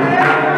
Yeah.